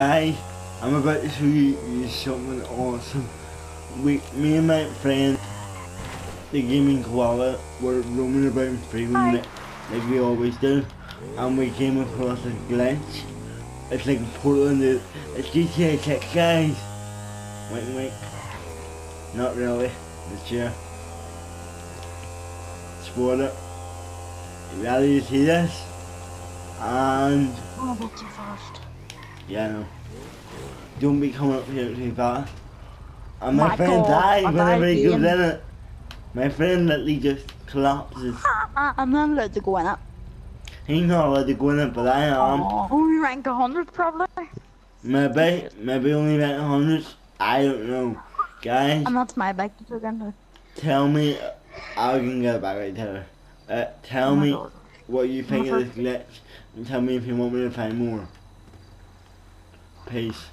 Hi, I'm about to show you something awesome. We, me and my friend, the gaming koala, were roaming about in Freeland like, like we always do, and we came across a glitch. It's like Portland, it's GTA 6 guys. Wink wink. Not really, it's you. Spot it. You ready to see this? And bit too fast. Yeah, I know. Don't be coming up here too fast. And my My friend God, dies whenever he goes in it. My friend literally just collapses. I, I'm not allowed to go in it. He's not allowed to go in it, but I am. Oh, we rank 100 probably. Maybe, maybe only about hundreds. I don't know. Guys, And that's my bike to go into. tell me. I can get back right there. Uh, tell Oh me God. what you think of this glitch, and tell me if you want me to find more. Peace.